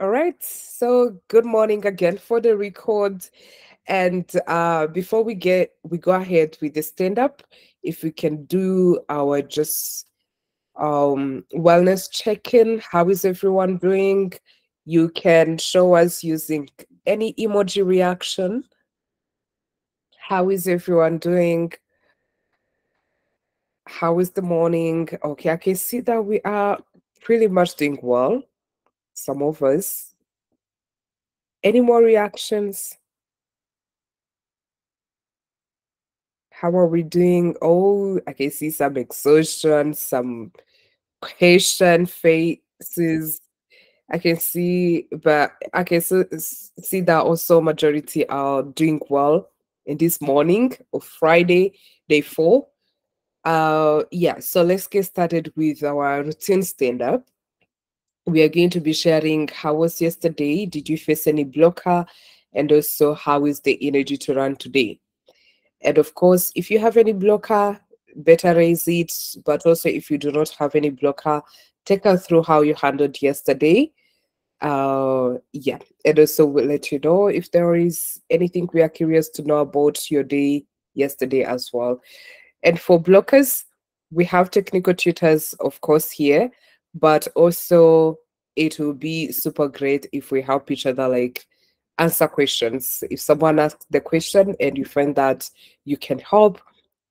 All right. So good morning again for the record. And uh, before we get we go ahead with the stand up, if we can do our just um wellness check-in. How is everyone doing? You can show us using any emoji reaction. How is everyone doing? How is the morning? Okay, I can see that we are pretty much doing well. Some of us. Any more reactions? How are we doing? Oh, I can see some exhaustion, some patient faces. I can see, but I can see that also majority are doing well in this morning of Friday, day four. Uh, yeah, so let's get started with our routine stand up. We are going to be sharing how was yesterday? Did you face any blocker? And also, how is the energy to run today? And of course, if you have any blocker, better raise it. But also, if you do not have any blocker, take us through how you handled yesterday. Uh, yeah, and also we'll let you know if there is anything we are curious to know about your day yesterday as well. And for blockers, we have technical tutors, of course, here, but also it will be super great if we help each other like answer questions. If someone asks the question and you find that you can help,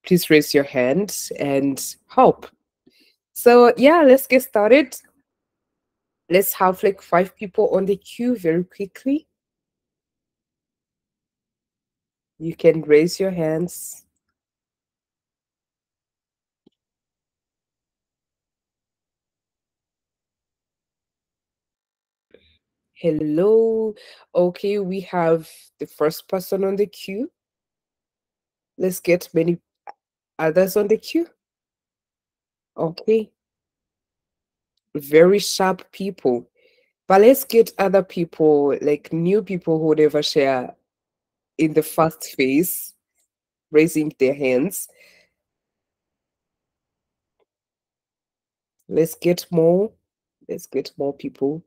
please raise your hand and help. So yeah, let's get started. Let's have like five people on the queue very quickly. You can raise your hands. Hello. Okay, we have the first person on the queue. Let's get many others on the queue. Okay. Very sharp people. But let's get other people, like new people who never share in the first phase, raising their hands. Let's get more. Let's get more people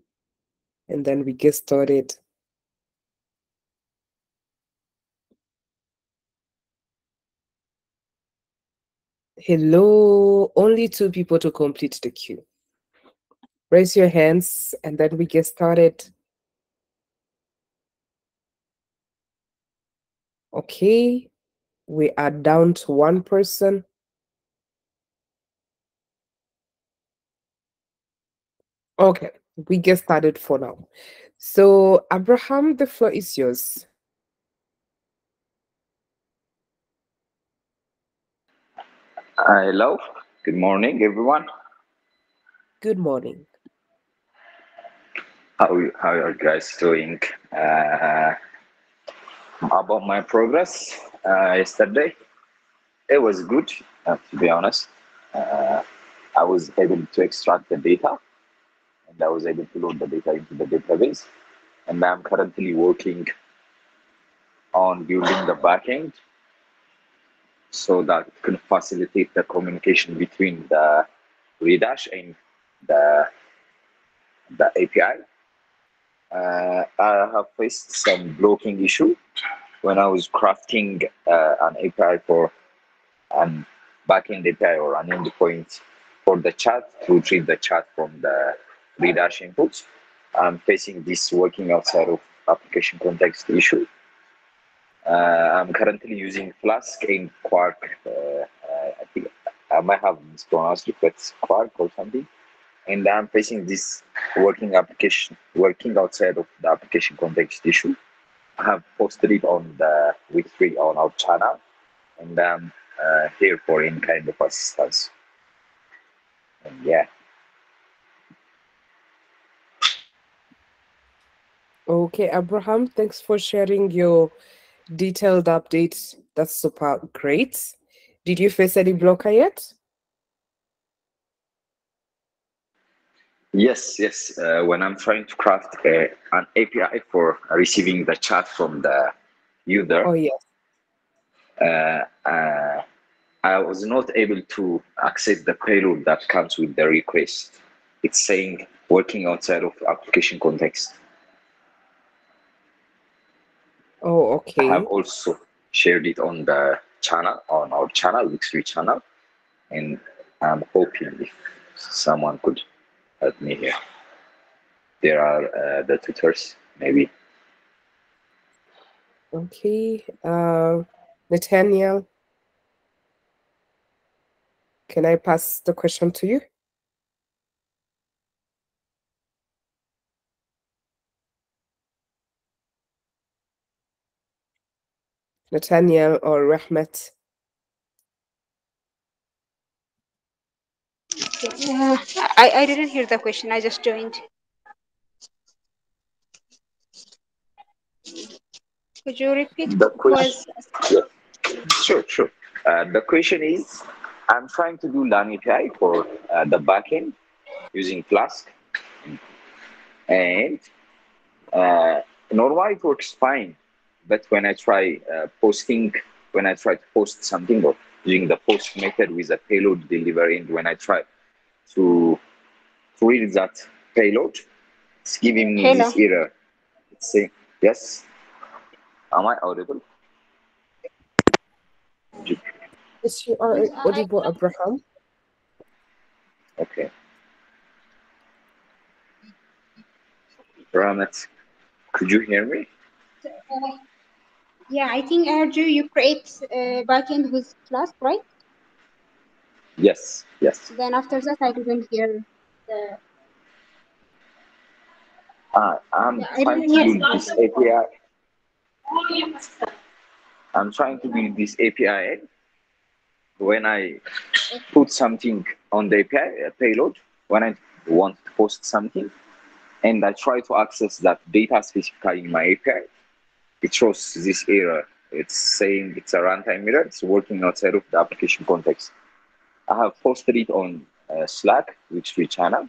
and then we get started. Hello, only two people to complete the queue. Raise your hands and then we get started. Okay, we are down to one person. Okay, we get started for now. So, Abraham, the floor is yours. Hello. Good morning, everyone. Good morning. How how are you guys doing? Uh, about my progress uh, yesterday, it was good. Uh, to be honest, uh, I was able to extract the data and I was able to load the data into the database. And I'm currently working on building the backend so that it can facilitate the communication between the Redash and the, the API. Uh, I have faced some blocking issue when I was crafting uh, an API for an backend API or an endpoint for the chat to retrieve the chat from the Redash inputs. I'm facing this working outside of application context issue. Uh, I'm currently using Flask and Quark. Uh, uh, I think I might have mispronounced it, but Quark or something. And I'm facing this working application, working outside of the application context issue. I have posted it on the week three on our channel, and I'm uh, here for any kind of assistance. And yeah. Okay, Abraham, thanks for sharing your detailed updates. That's super great. Did you face any blocker yet? Yes, yes. Uh, when I'm trying to craft a, an API for receiving the chat from the user, oh yes, uh, uh, I was not able to access the payload that comes with the request. It's saying working outside of application context. Oh, okay. I have also shared it on the channel, on our channel, Wix3 channel, and I'm hoping if someone could help me here. There are uh, the tutors, maybe. Okay. Uh, Nathaniel, can I pass the question to you? Nathaniel or Rahmat? Uh, I, I didn't hear the question. I just joined. Could you repeat? The question, was yeah. Sure, sure. Uh, the question is, I'm trying to do LAN API for uh, the backend using Flask, and uh, normally it works fine. But when I try uh, posting, when I try to post something or using the post method with a payload delivery, and when I try to to read that payload, it's giving me Hello. this error. It's saying, yes, am I audible? Yes, you are audible, Abraham. Okay. Rahmat, could you hear me? Yeah, I think Arju, you create uh, backend with Flask, right? Yes, yes. Then after that, I didn't hear the. Uh, I'm Yeah, trying to build this API. I'm trying to build this API. When I put something on the API payload, when I want to post something, and I try to access that data specifically in my API, it shows this error. It's saying it's a runtime error. It's working outside of the application context. I have posted it on uh, Slack, Wix3 channel,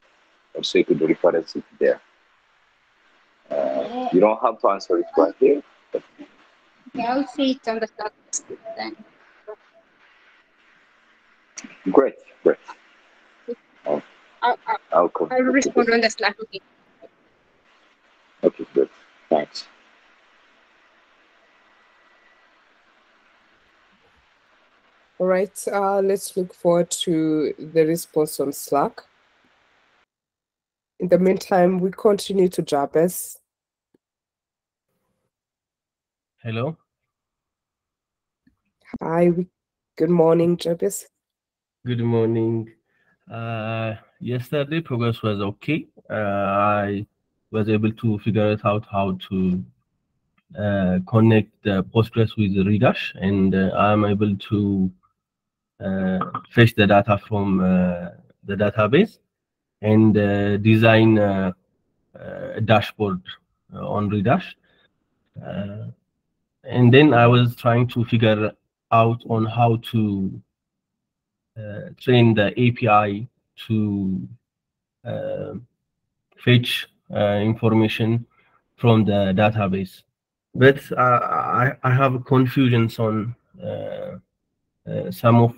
also you could reference it there. Uh, you don't have to answer it right here, but Yeah, I'll see it on the Slack then. great, great. I'll, I'll, I'll. I'll respond on the Slack. Okay. Okay, good. Thanks. All right, uh, let's look forward to the response on Slack. In the meantime, we continue to Jabez. Hello. Hi, we, good morning, Jabez. Good morning. Uh, yesterday progress was okay. Uh, I was able to figure it out how to uh, connect the Postgres with Redash, and uh, I'm able to fetch the data from uh, the database and uh, design uh, a dashboard on Redash. And then I was trying to figure out on how to train the API to fetch information from the database. But I, I have confusions on uh, uh, some of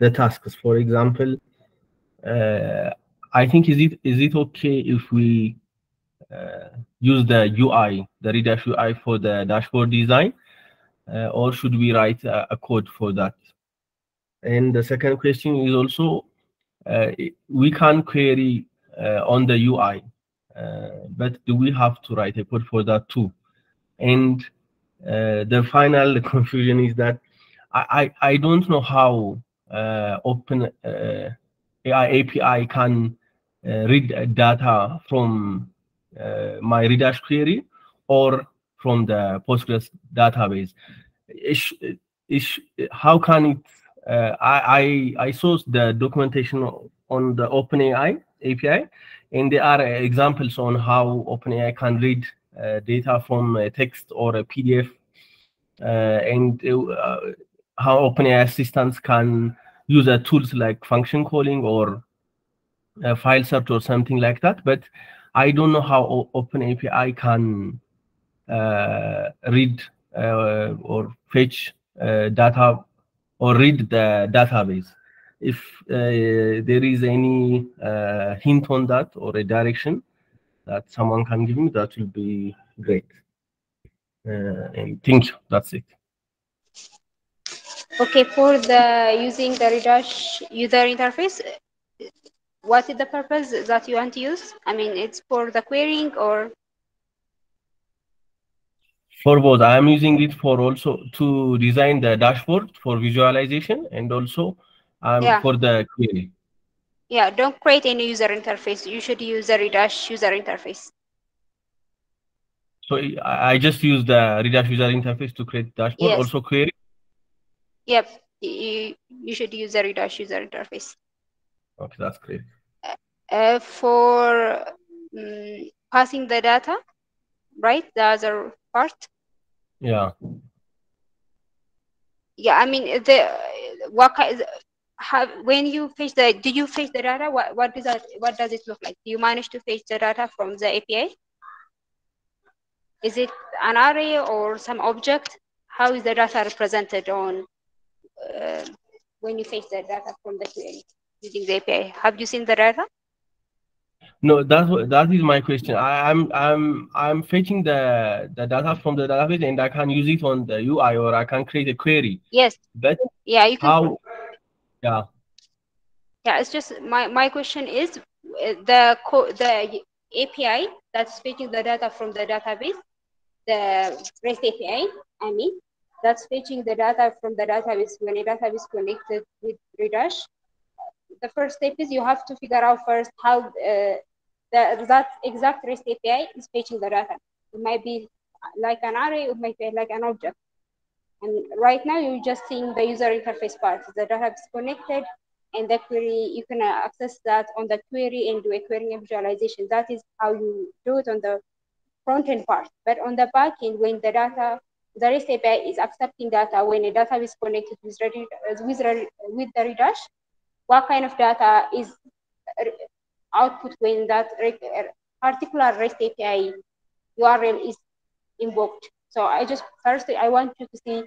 the tasks. For example, uh, I think is it is it okay if we uh, use the UI, the Redash UI for the dashboard design, uh, or should we write a, a code for that? And the second question is also, uh, we can query uh, on the UI, uh, but do we have to write a code for that too? And the final confusion is that I, I, I don't know how uh, Open uh, AI API can uh, read data from uh, my Redash query or from the Postgres database. Ish, ish, how can it uh, I, I I saw the documentation on the OpenAI API, and there are examples on how OpenAI can read data from a text or a PDF, and how OpenAI assistants can use tools like function calling or file search or something like that. But I don't know how OpenAI can uh, read uh, or fetch uh, data or read the database. If uh, there is any uh, hint on that or a direction that someone can give me, that will be great. And thank you. That's it. Okay, for the using the Redash user interface, what is the purpose that you want to use? I mean, it's for the querying or For both, I am using it for also to design the dashboard for visualization and also um, Yeah. for the query. yeah, don't create any user interface. You should use the Redash user interface. So I just use the Redash user interface to create dashboard, Yes. also query. Yep, you, you should use the Redash user interface. Okay, that's great. Uh, for mm, passing the data, right? The other part. Yeah. Yeah, I mean the what kind have when you fetch the do you fetch the data? What what does that what does it look like? Do you manage to fetch the data from the API? Is it an array or some object? How is the data represented on uh, when you fetch the data from the query using the API? Have you seen the data? No, that's what that is my question. I, I'm I'm I'm fetching the the data from the database and I can use it on the UI or I can create a query. Yes. But Yeah, you can. how? Yeah. Yeah, it's just my, my question is uh, the the API that's fetching the data from the database, the REST API, I mean, that's fetching the data from the database when a database is connected with Redash. The first step is you have to figure out first how uh, the, that exact REST API is fetching the data. It might be like an array, it might be like an object. And right now you're just seeing the user interface part. The data is connected and the query, you can access that on the query and do a and visualization. That is how you do it on the front end part. But on the back end, when the data, the REST API is accepting data when a data is connected with, uh, with, Redi- with the Redash, what kind of data is uh, output when that uh, particular REST API URL is invoked. So I just first I want you to see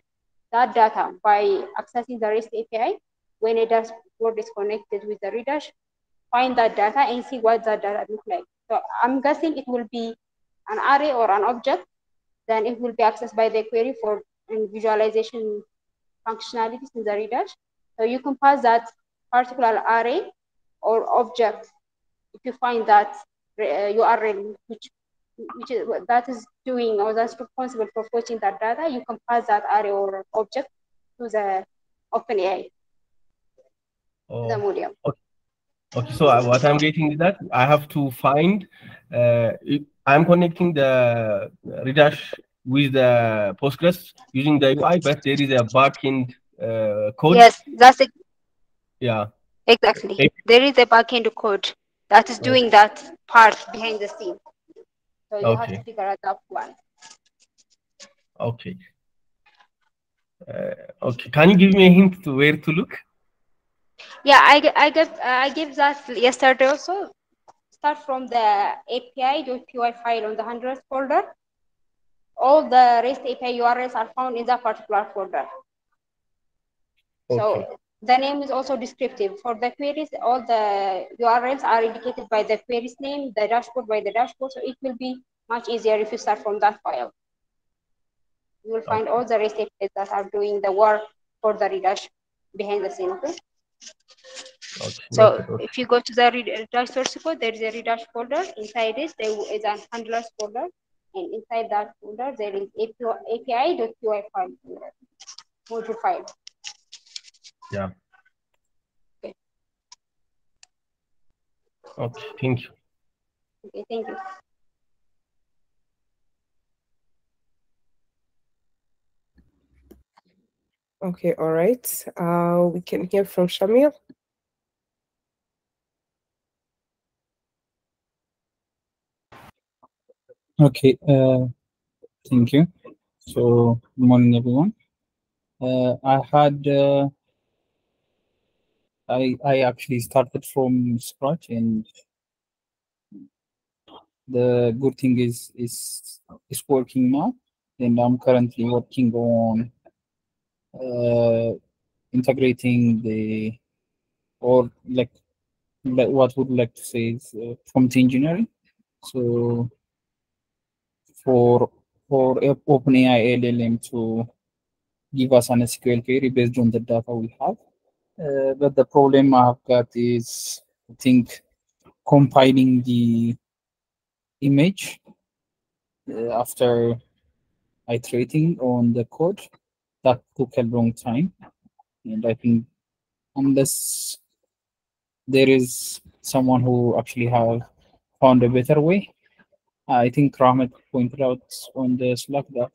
that data by accessing the REST API when a dashboard is connected with the Redash, find that data and see what that data look like. So I'm guessing it will be an array or an object, then it will be accessed by the query for and visualization functionalities in the Redash. So you can pass that particular array or object if you find that uh, URL which which is that is doing or that's responsible for fetching that data, you can pass that array or object to the OpenAI, Oh. the Medium. Okay, so I- what I'm getting is that I have to find, uh, it- I'm connecting the Redash with the Postgres using the UI, but there is a backend uh, code. Yes, that's it. Yeah. exactly. Okay. There is a backend code that is doing that part behind the scene. So you have Okay. to figure out that one. Okay. Uh, okay. Can you give me a hint to where to look? Yeah, I, I give I gave that yesterday also. Start from the API.py file on the handlers folder. All the REST API URLs are found in that particular folder. Okay. So the name is also descriptive. For the queries, all the URLs are indicated by the queries name, the dashboard by the dashboard. So it will be much easier if you start from that file. You will find all the REST APIs that are doing the work for the Redash behind the scene. Okay. Okay. So okay. if you go to the Red- Redash source code, there is a Redash folder. Inside this, there is an handlers folder. And inside that folder, there is API, API.py file, module file. Yeah. Okay. Okay. Thank you. Okay, thank you. Okay, all right. Uh, we can hear from Shamil. Okay, uh, thank you. So, good morning, everyone. Uh, I had, uh, I, I actually started from scratch, and the good thing is, is, is working now. And I'm currently working on, uh, integrating the, or like, like what would like to say is uh, prompt engineering. So, for for OpenAI LLM to give us an SQL query based on the data we have. Uh, but the problem I've got is, I think, compiling the image uh, after iterating on the code. That took a long time. And I think unless there is someone who actually have found a better way, I think Rahmat pointed out on the Slack that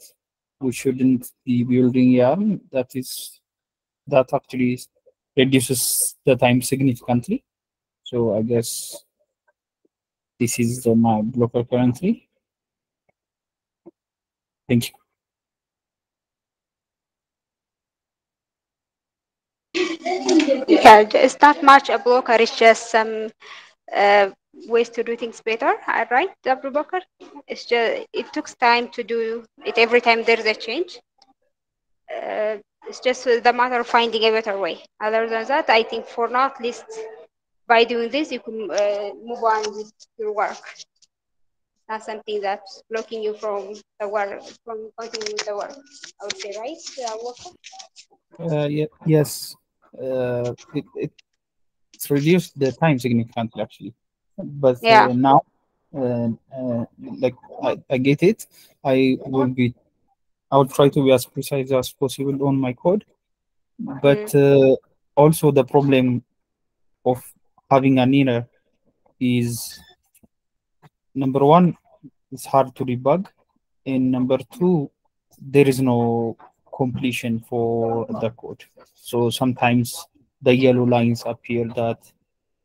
we shouldn't be building YARN. That is, that actually reduces the time significantly. So I guess this is the, my blocker currently. Thank you. Yeah, it's not much a blocker, it's just some uh, ways to do things better, right, Dr. Bakr? It's just, it takes time to do it every time there's a change. Uh, it's just the matter of finding a better way. Other than that, I think for now, at least by doing this, you can uh, move on with your work. Not something that's blocking you from the work, from continuing the work. I would say, right, uh? Uh, yeah, yes, uh, it, it, it's reduced the time significantly actually, but Yeah. uh, now, uh, uh, like I, I get it. I will be, I will try to be as precise as possible on my code, but uh, also the problem of having an error is number one, it's hard to debug, and number two, there is no completion for the code. So sometimes the yellow lines appear that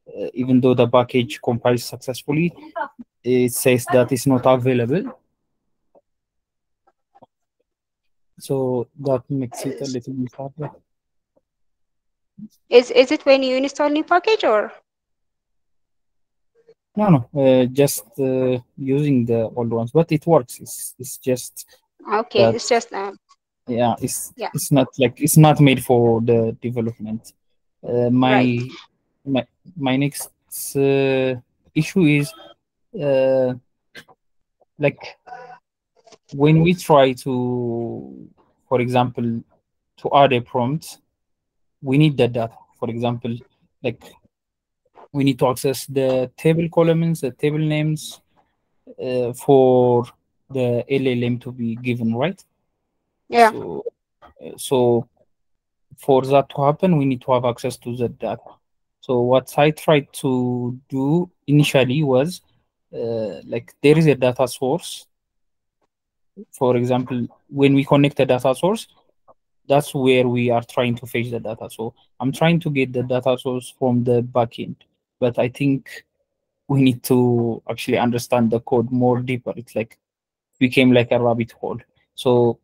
uh, even though the package compiles successfully, it says that it's not available. So that makes it a little bit harder. Is is it when you install new package or? No, no, uh, just uh, using the old ones, but it works. It's, it's just Okay, That- it's just uh, yeah it's Yeah. it's not like it's not made for the development uh, my Right. My my next uh, issue is uh, like when we try to for example to add a prompt we need the data for example like we need to access the table columns the table names uh, for the llm to be given right yeah. so, uh, so for that to happen, we need to have access to the data. So what I tried to do initially was uh, like there is a data source. For example, when we connect a data source, that's where we are trying to fetch the data. So I'm trying to get the data source from the backend, but I think we need to actually understand the code more deeper. It's like became like a rabbit hole. So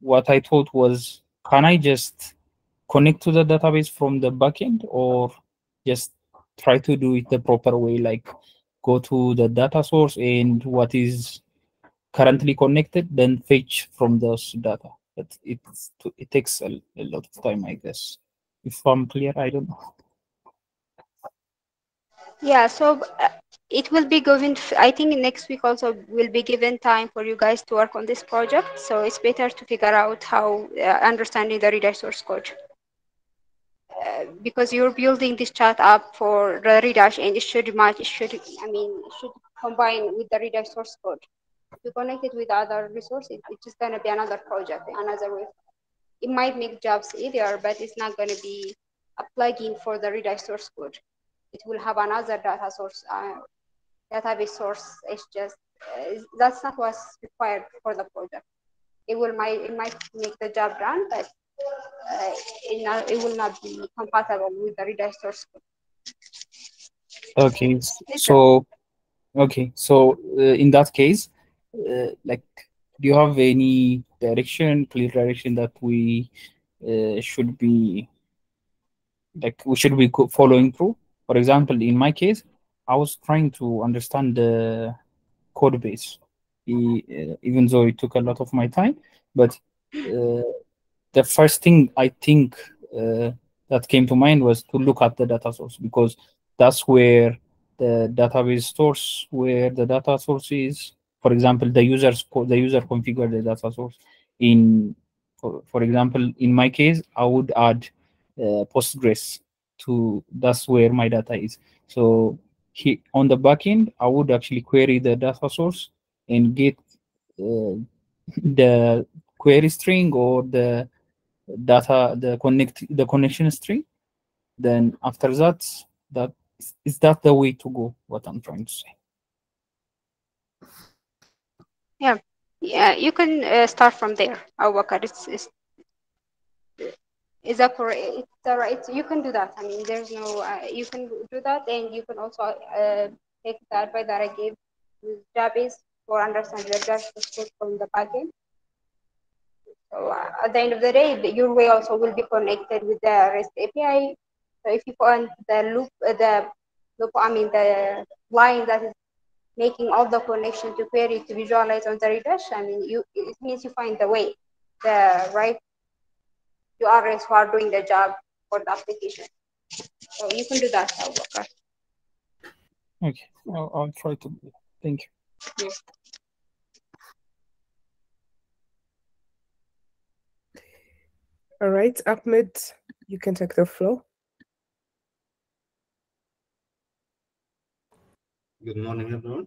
what I thought was, can I just connect to the database from the backend or just try to do it the proper way, like go to the data source and what is currently connected, then fetch from those data. But it's it takes a, a lot of time, I guess. If I'm clear, I don't know. Yeah, so uh, it will be given, i think next week also will be given time for you guys to work on this project. So it's better to figure out how uh, understanding the reader source code. Because you're building this chat app for the Redash and it should match, it should, I mean, it should combine with the reader source code. If you connect it with other resources, it's just gonna be another project, another way. It might make jobs easier, but it's not gonna be a plugin for the reader source code it will have another data source, uh, database source. It's just uh, that's not what's required for the project. It will might it might make the job done, but uh, it, not, it will not be compatible with the reader source. Okay, so okay, so uh, in that case, uh, like, do you have any direction, clear direction that we uh, should be like we should be following through? For example, in my case, I was trying to understand the code base, uh, even though it took a lot of my time. But uh, the first thing I think uh, that came to mind was to look at the data source because that's where the database stores where the data source is for example, the users the user configure the data source. In for, for example, in my case, I would add uh, Postgres to that's where my data is. So he, on the backend, I would actually query the data source and get uh, the query string or the data the connect the connection string. Then after that, that is that the way to go? What I'm trying to say. Yeah, yeah you can uh, start from there. Abubakar, it's, it's is that correct? It's all right. You can do that. I mean, there's no. Uh, you can do that, and you can also uh, take the advice that I gave with Jabez for understanding the from the backend. So at the end of the day, the- your way also will be connected with the REST API. So if you find the loop, uh, the loop, I mean the line that is making all the connection to query to visualize on the Redash, I mean, you it means you find the way, the right URLs who are doing the job for the application. So you can do that, Abubakar. Okay, I'll, I'll try to. Thank you. All right, Ahmed, you can take the floor. Good morning, everyone.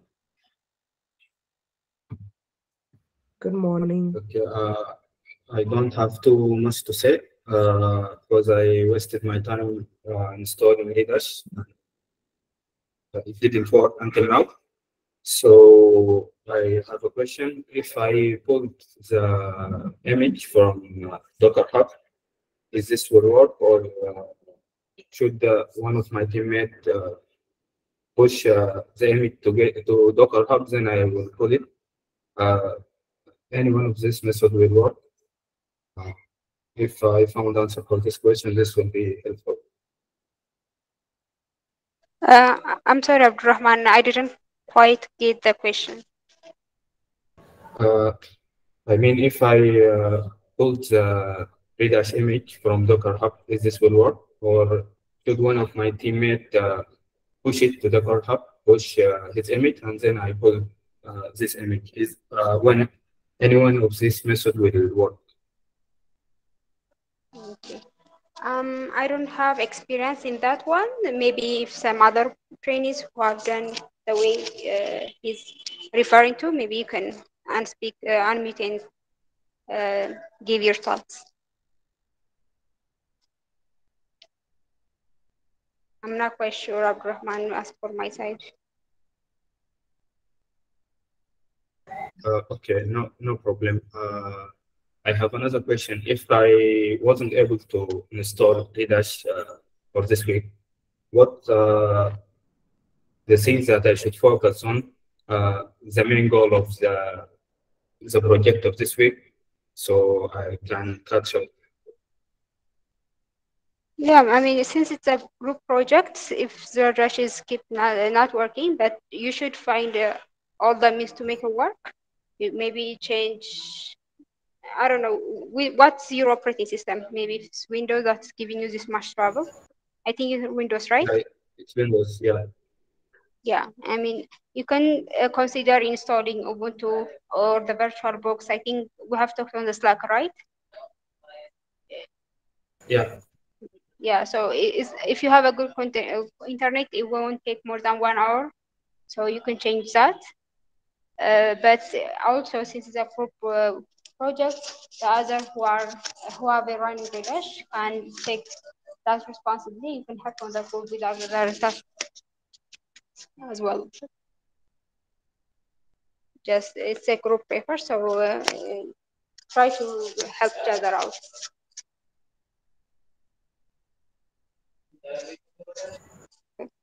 Good morning. Okay, uh, I don't have too much to say uh, because I wasted my time uh, installing Redash. It didn't work until now. So I have a question. If I pulled the image from uh, Docker Hub, is this will work or uh, should one of my teammates uh, push uh, the image to get to Docker Hub, then I will pull it? Uh, any one of this method will work. If I found answer for this question, this will be helpful. I'm sorry, Abdurrahman, I didn't quite get the question. Uh, I mean, if I uh, pull the Redash image from Docker Hub, is this will work? Or should one of my teammate uh, push it to Docker Hub, push uh, his image, and then I pull uh, this image? Is uh, one any one of this method will work? Okay. Um, I don't have experience in that one. Maybe if some other trainees who have done the way uh, he's referring to, maybe you can and speak, uh, unmute and uh, give your thoughts. I'm not quite sure, Abdurrahman, as for my side. Uh, okay, no, no problem. Uh, I have another question. If I wasn't able to install Redash uh, for this week, what the things that I should focus on, uh, the main goal of the the project of this week, so I can catch up. Yeah, I mean, since it's a group project, if the rush is keep not, not working, but you should find uh, all the means to make it work. You maybe change, I don't know, wi- what's your operating system? Maybe it's Windows that's giving you this much trouble. I think it's Windows, right? Right. It's Windows, yeah. Yeah, I mean, you can uh, consider installing Ubuntu or the virtual box. I think we have talked on the Slack, right? Yeah, Yeah, so if you have a good content, uh, internet, it won't take more than one hour. So you can change that. Uh, but also, since it's a group uh, project, the other who are who have a running Redash can take that responsibility. You can help on the group with other other stuff as well. Just it's a group paper, so uh, uh, try to help each other out.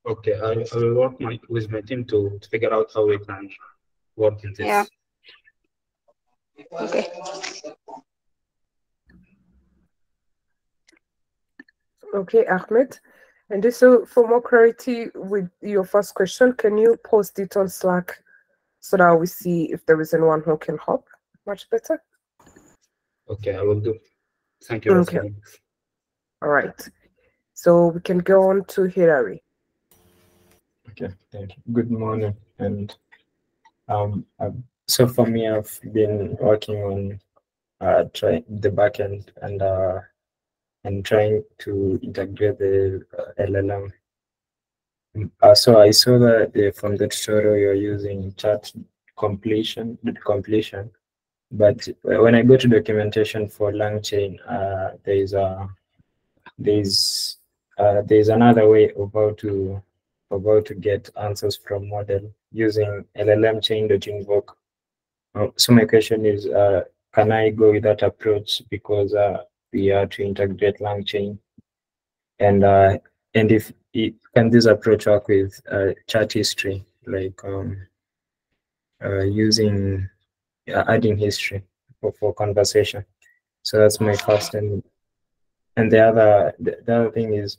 okay. I, I will work my, with my team to, to figure out how we can work in this. Yeah. Okay. Okay, Ahmed. And this, so for more clarity with your first question, can you post it on Slack so that we see if there is anyone who can help much better? Okay, I will do. Thank you. Okay. Rosemary. All right. So we can go on to Hilary. Okay, thank you. Good morning, and um, I'm so for me, I've been working on uh, trying the backend and uh, and trying to integrate the uh, LLM. Uh, so I saw that uh, from the tutorial you're using chat completion, completion. But when I go to documentation for LangChain, uh, there is a there's uh, there's another way of how to of how to get answers from model using LLM chain.invoke. Uh, so my question is, uh, can I go with that approach because uh, are to integrate LangChain, and uh, and if it, can this approach work with uh, chat history, like um, uh, using adding history for, for conversation? So that's my first and and the other the, the other thing is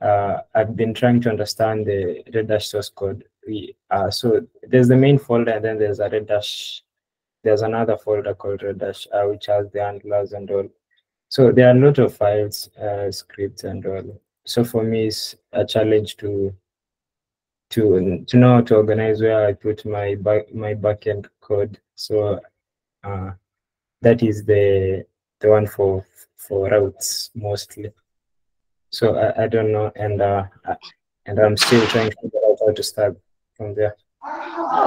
uh, I've been trying to understand the Redash source code. We uh, so there's the main folder and then there's a Redash. There's another folder called Redash uh, which has the handlers and all. So there are a lot of files, uh, scripts and all. So for me, it's a challenge to to to know how to organize where I put my back my backend code. So uh, that is the the one for for routes mostly. So I, I don't know, and uh, and I'm still trying to figure out how to start from there.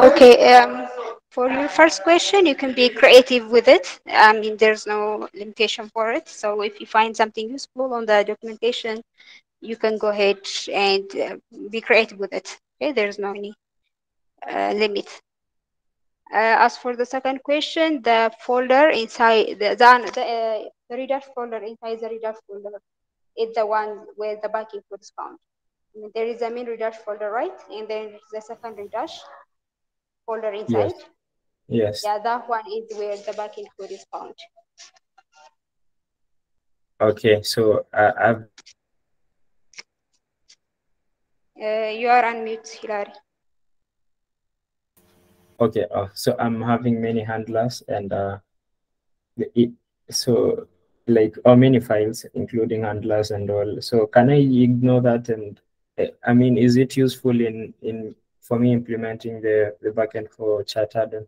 Okay. Um, for your first question, you can be creative with it. I mean, there's no limitation for it. So if you find something useful on the documentation, you can go ahead and uh, be creative with it. Okay, there's no any uh, limit. Uh, as for the second question, the folder inside the the, the, uh, the reader folder inside the reader folder is the one where the backing code is found. I mean, There is a main redash folder, right? And then the second redash folder inside. Yes. Yes. Yeah, that one is where the backing code is found. Okay, so uh, I've Uh, you are on mute, Hilary. okay. Uh, so I'm having many handlers and uh, it, so like how many files, including handlers and all. So can I ignore that? And uh, I mean, is it useful in in for me implementing the the backend for chat add-on?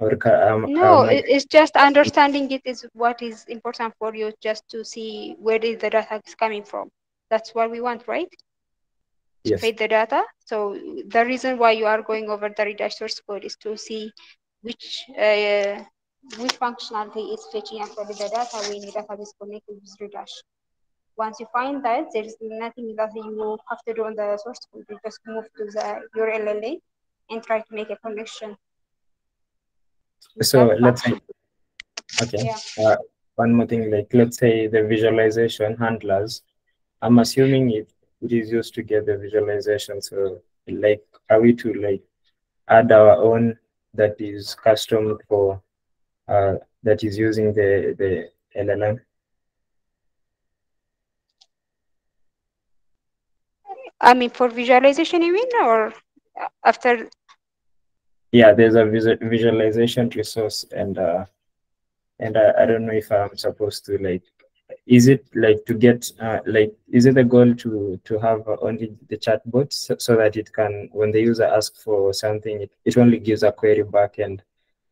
Or um, No, it's just understanding it is what is important for you just to see where is the data is coming from. That's what we want, right? yes. Feed the data. So the reason why you are going over the Redash source code is to see which uh, which functionality is fetching actually the data when the database connected with Redash. Once you find that, there is nothing that you will have to do on the source code. You just move to the your LLM and try to make a connection. So let's say. Okay. Yeah. Uh, one more thing, like let's say the visualization handlers. I'm assuming it, it is used to get the visualization. So like, are we to like add our own that is custom for uh that is using the the LLM? I mean, for visualization, you mean, or after? Yeah, there's a visual, visualization resource, and uh, and I, I don't know if I'm supposed to like is it like to get uh, like is it the goal to to have only the chatbot so, so that it can when the user asks for something it, it only gives a query back and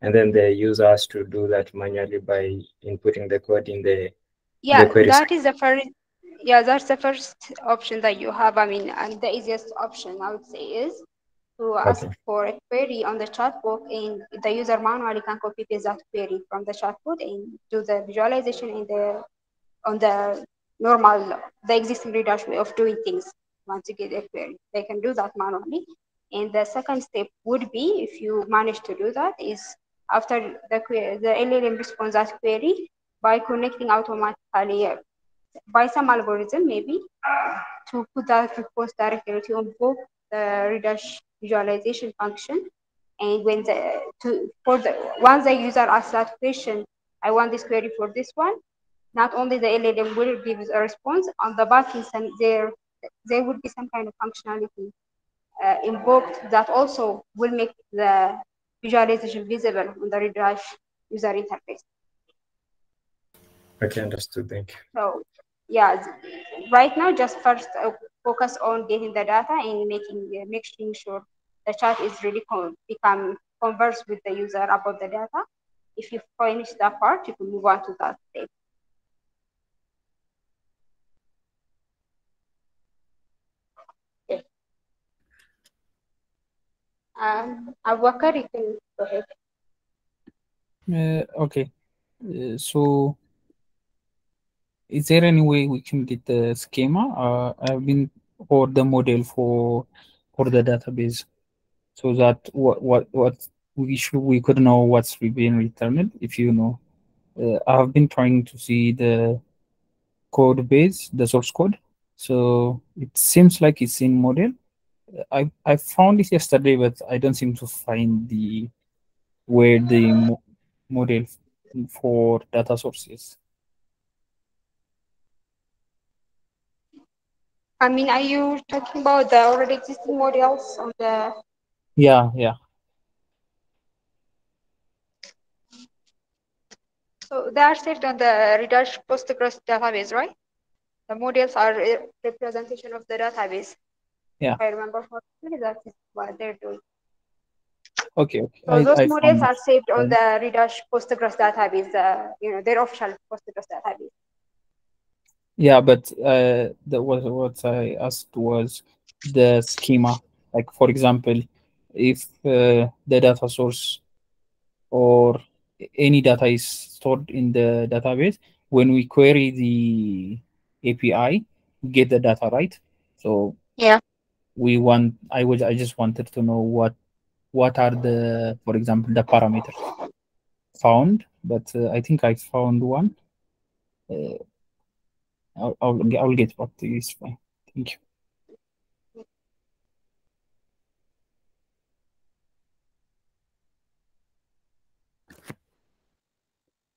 and then the user has to do that manually by inputting the code in the Yeah, query that is the first. Yeah, that's the first option that you have. I mean, and the easiest option I would say is to ask Okay. for a query on the chatbot, and the user manually can copy paste that query from the chatbot and do the visualization in the on the normal, the existing Redash way of doing things. Once you get a query, they can do that manually. And the second step would be, if you manage to do that, is after the query, the LLM responds that query by connecting automatically by some algorithm maybe to put that response directly to invoke the Redash visualization function. And when the to for the once the user asks that question, I want this query for this one, not only the LLM will give a response on the back end, some there there would be some kind of functionality uh, invoked that also will make the visualization visible on the Redash user interface. okay understood thank you So yeah, right now just first uh, focus on getting the data and making uh, making sure the chat is really co- become converse with the user about the data. If you finish that part, you can move on to that step. Okay. Um, you can go ahead. Uh, okay. Uh, so, is there any way we can get the schema? Uh, I've been or the model for for the database, so that what what what we should we could know what's being returned. If you know, uh, I've been trying to see the code base, the source code. So it seems like it's in model. I I found it yesterday, but I don't seem to find the where the mo model for data sources. I mean, are you talking about the already existing models on the? Yeah, yeah. So they are saved on the Redash Postgres database, right? The models are a representation of the database. Yeah. If I remember correctly, that is what they're doing. Okay, okay. So I- those I models are saved on the Redash Postgres database, uh, you know, their official Postgres database. Yeah, but uh, the what what I asked was the schema. Like for example, if uh, the data source or any data is stored in the database, when we query the API, we get the data right. So Yeah. we want. I was. I just wanted to know what what are the, for example, the parameters found. But uh, I think I found one. Uh, I'll, I'll, I'll get back to you. It's fine. Thank you.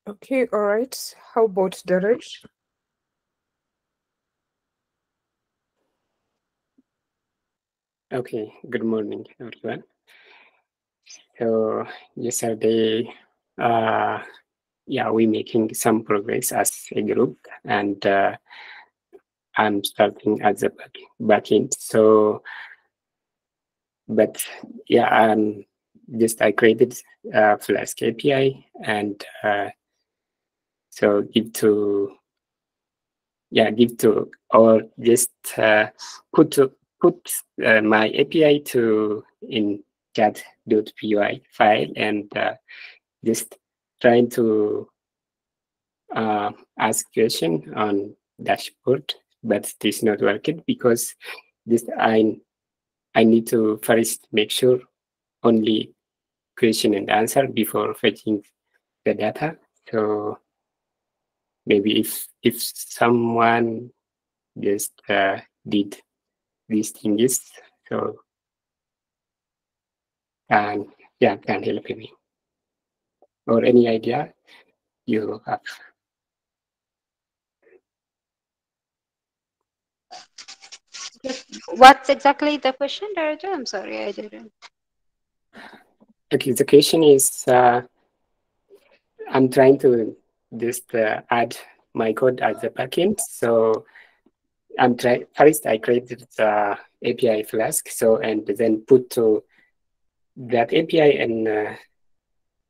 Okay, all right. How about Daraj? Okay, good morning, everyone. So yesterday, uh, yeah, we're making some progress as a group, and uh, I'm starting as a back backend. So, but yeah, um, just I created uh, Flask API, and uh, so give to yeah give to or just uh, put put uh, my API to in chat.py file and uh, just trying to uh, ask question on dashboard, but this not working because this I I need to first make sure only question and answer before fetching the data. So maybe if if someone just uh, did these things, so and yeah, can help me or any idea you have. What's exactly the question, Daraja? I'm sorry, I didn't. Okay, the question is uh, I'm trying to just uh, add my code as a backend. So I'm trying first I created the API Flask, so and then put to that API in uh,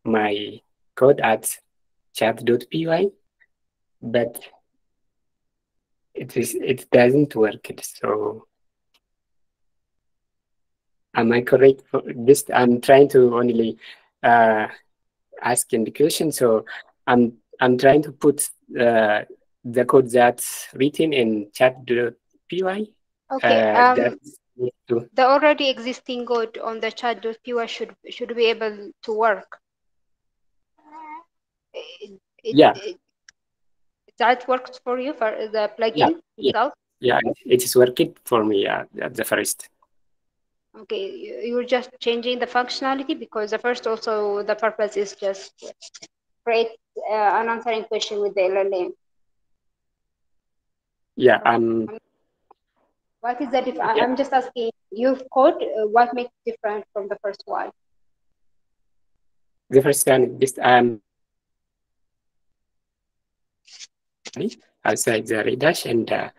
my code at chat.py, but it is it doesn't work. So am I correct? for This I'm trying to only uh, ask in the question. So I'm I'm trying to put uh, the code that's written in chat.py. Okay. uh, um, that needs to the already existing code on the chat.py should should be able to work. It- Yeah. it- that works for you for the Yeah, plugin yeah. itself. yeah it is working for me yeah, at the first. Okay, you're just changing the functionality because the first also the purpose is just create uh, an answering question with the LLM. Yeah, um What is the difference? Yeah. I'm just asking you've code. Uh, what makes it different from the first one? the first time just um outside the Redash and uh,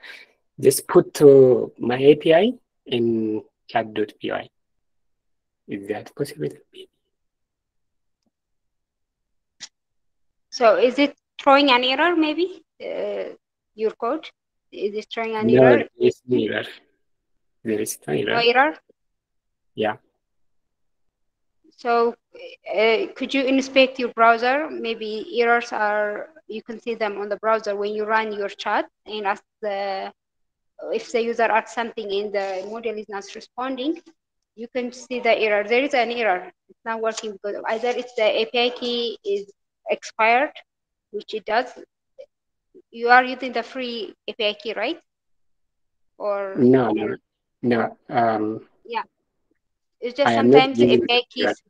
just put to my API in chat.py. Is that possible? So is it throwing an error maybe? Uh, your code? Is it throwing an No, error? there is no error. There is no No error. error? Yeah. So uh, could you inspect your browser? Maybe errors are, you can see them on the browser when you run your chat and ask the, if the user asks something and the model is not responding, you can see the error. There is an error. It's not working because either it's the API key is expired, which it does. You are using the free API key, right? Or No, no, no. Um, yeah, It's just I sometimes using API keys.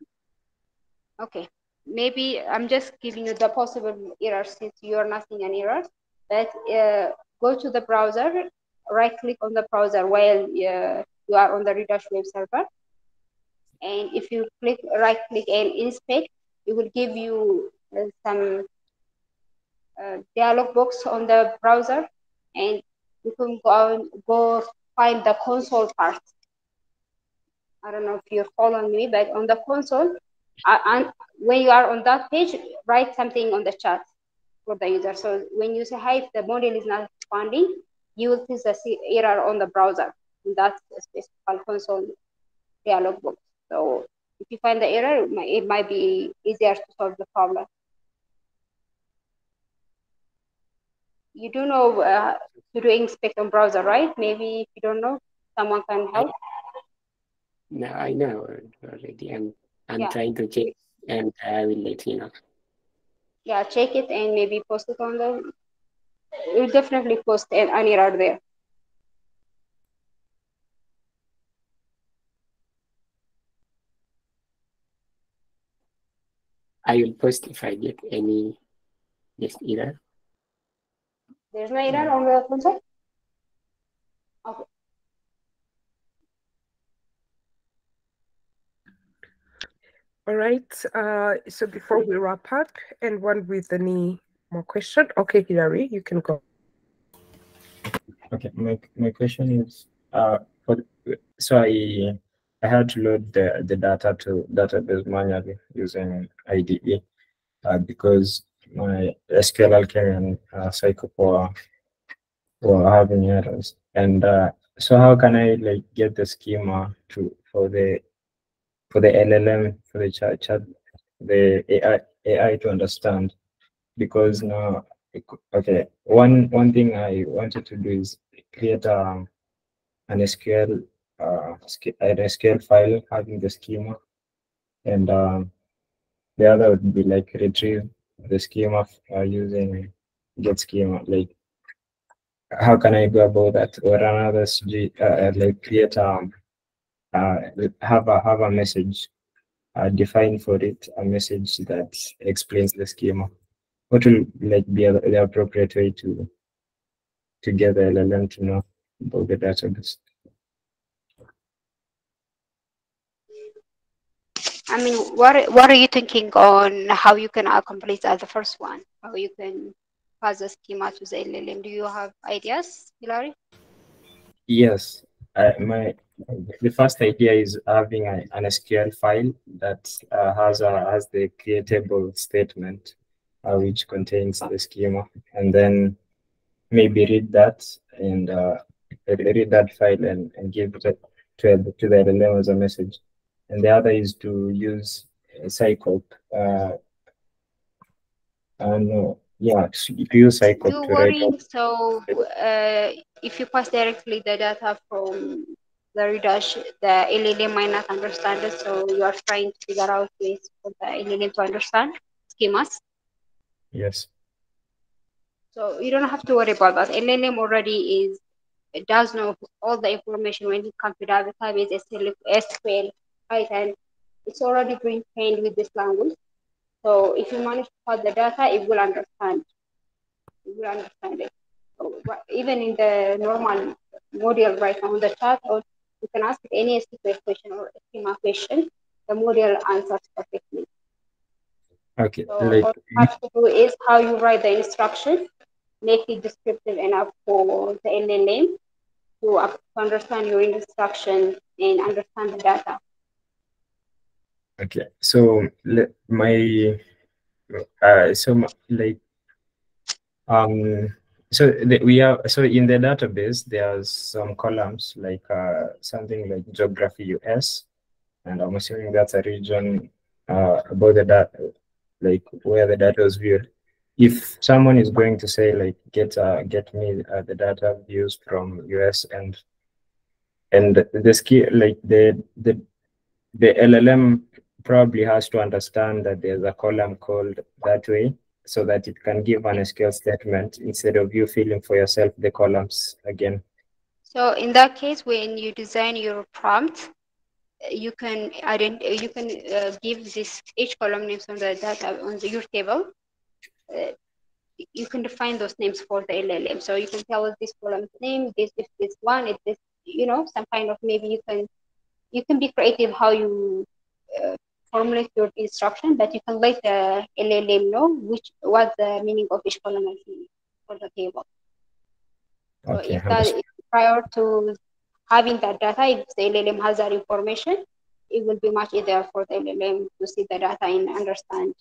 Okay, maybe I'm just giving you the possible errors since you are not seeing an error. But uh, go to the browser, right click on the browser while uh, you are on the Redash web server. And if you click right click and inspect, it will give you some uh, dialog box on the browser and you can go, go find the console part. I don't know if you're following me, but on the console, uh, and when you are on that page, write something on the chat for the user. So when you say, hi, if the model is not responding, you will see the error on the browser. And that's a specific console dialog box. So if you find the error, it might, it might be easier to solve the problem. You do know uh, to do inspect on browser, right? Maybe if you don't know, someone can help. no, I know already. I'm I'm Yeah. trying to check and I will let you know. yeah, check it and maybe post it on the. You'll definitely post an, error there. I will post if I get any yes error. There's no error on the console. Okay. All right. Uh, so before we wrap up, anyone with any more question? Okay, Hilary, you can go. Okay, my my question is, uh, for, so I I had to load the the data to database manually using IDE, uh, because my SQL and uh, Psycho were were having errors, and uh, so how can I like get the schema to for the for the LLM for the chat chat the AI AI to understand? Because now okay one one thing I wanted to do is create um, an SQL uh, an SQL file having the schema. And um, the other would be like retrieve the schema uh, using get schema like how can I go about that? Or another SG, uh, like create um uh, have a have a message uh, define for it a message that explains the schema what will like be the appropriate way to to get the LLM to know about the database I mean, what what are you thinking on how you can accomplish the first one? How you can pass the schema to the LLM? Do you have ideas, Hilary? Yes, uh, my the first idea is having a, an SQL file that uh, has a has the CREATE TABLE statement, uh, which contains the schema, and then maybe read that and uh, read that file and, and give it to the- to the LLM as a message. And the other is to use uh, Uh, uh, no, yeah, to use Do to write worry. So uh, if you pass directly the data from the Redash, the LLM might not understand it. So you are trying to figure out ways for the LLM to understand schemas. Yes. So you don't have to worry about that. LLM already is it does know all the information when it comes to database, SQL, Python. It's already been trained with this language. So if you manage to put the data, it will understand. It will understand it. So, even in the normal model right now in the chat, or you can ask any SQL question or schema question, the model answers perfectly. Okay. So Like what you have to do is how you write the instruction, make it descriptive enough for the LLM to understand your instruction and understand the data. Okay, so my Uh, so m- like um so we have so in the database there's some columns like uh something like geography US and I'm assuming that's a region uh about the data like where the data is viewed. If someone is going to say like get uh get me uh, the data views from US and and the ski like the the the LLM probably has to understand that there's a column called that way so that it can give an SQL statement instead of you filling for yourself the columns again. So in that case, when you design your prompt, you can ident- you can uh, give this each column names on the data on the, your table. Uh, you can define those names for the LLM. So you can tell this column name, this if this one, if this, you know, some kind of maybe you can you can be creative how you uh, formulate your instruction, but you can let the LLM know which what the meaning of each column is for the table. So Okay, if that understood. prior to having that data, if the LLM has that information, it will be much easier for the LLM to see the data and understand.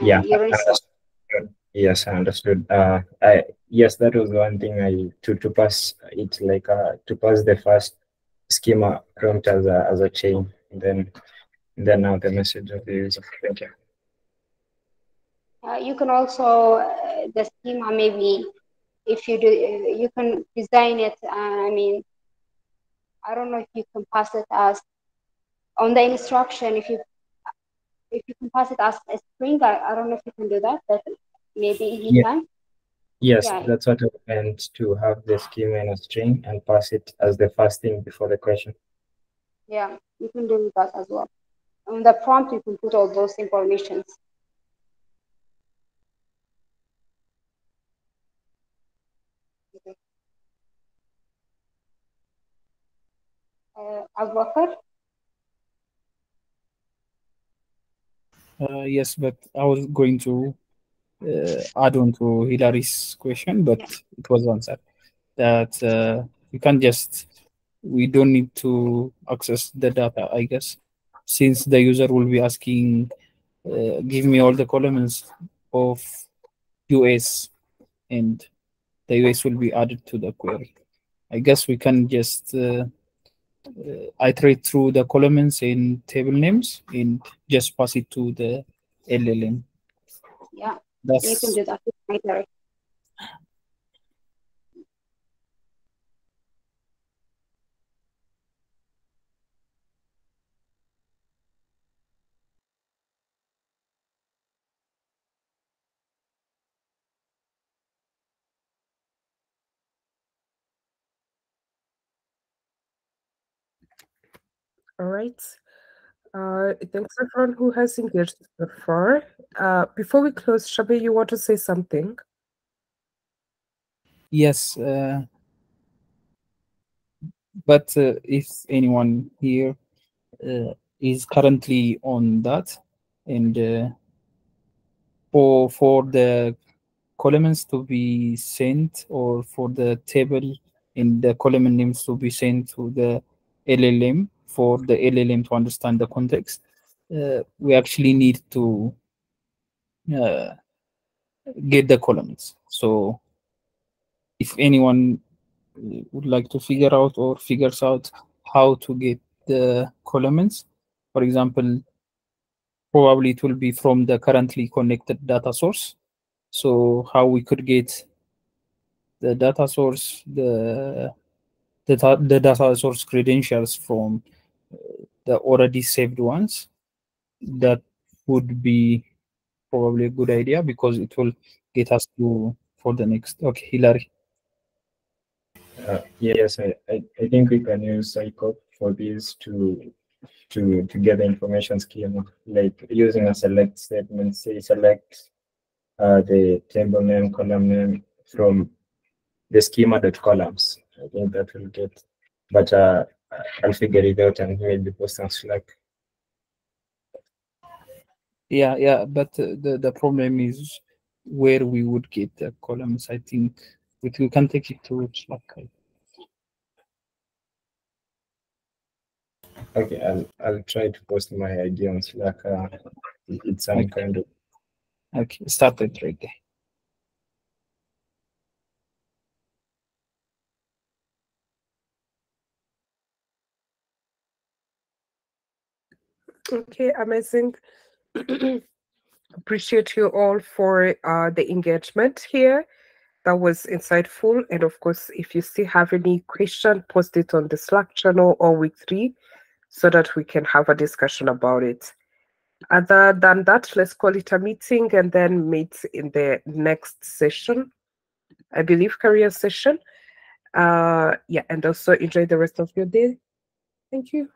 Yeah. Yes, I understood. Uh, I yes, that was one thing I to to pass it like uh to pass the first schema prompt as a as a chain, and then then now the message of the user. Thank you. Uh, you can also uh, the schema maybe if you do uh, you can design it. Uh, I mean, I don't know if you can pass it as on the instruction. If you if you can pass it as a string, I, I don't know if you can do that, but maybe you Yeah. can. Yes, Yeah. that's what I meant to have the schema in a string and pass it as the first thing before the question. Yeah, you can do that as well. On the prompt, you can put all those informations. Uh, Uh, yes, but I was going to uh, add on to Hilary's question, but it was answered. That uh, you can't just we don't need to access the data, I guess, since the user will be asking, uh, give me all the columns of US, and the US will be added to the query. I guess we can just uh, uh, iterate through the columns and table names and just pass it to the LLM. Yeah, you can That's do that All right. Uh, thanks everyone who has engaged so far. Uh, before we close, Shabi, you want to say something? yes. Uh, but uh, if anyone here uh, is currently on that, and uh, for for the columns to be sent or for the table in the column names to be sent to the LLM for the LLM to understand the context, uh, we actually need to uh, get the columns. So if anyone uh, would like to figure out or figures out how to get the columns, for example, probably it will be from the currently connected data source. So how we could get the data source, the the, the data source credentials from the already saved ones, that would be probably a good idea because it will get us to for the next. Okay, Hilary. Uh, yes, I, I, think we can use Psycopg for these to to to get the information schema, like using a select statement, say select uh, the table name, column name from the schema dot columns. I think that will get, but uh, I'll figure it out and maybe post on Slack. Yeah, yeah, but uh, the the problem is where we would get the columns. I think we, we can take it to Slack. Okay, I'll I'll try to post my idea on Slack uh, It's some kind of Okay, start it right there. Okay, amazing. Appreciate you all for uh, the engagement here. That was insightful. And of course, if you still have any question, post it on the Slack channel or week three so that we can have a discussion about it. Other than that, let's call it a meeting and then meet in the next session. I believe career session. Uh, yeah, and also enjoy the rest of your day. Thank you.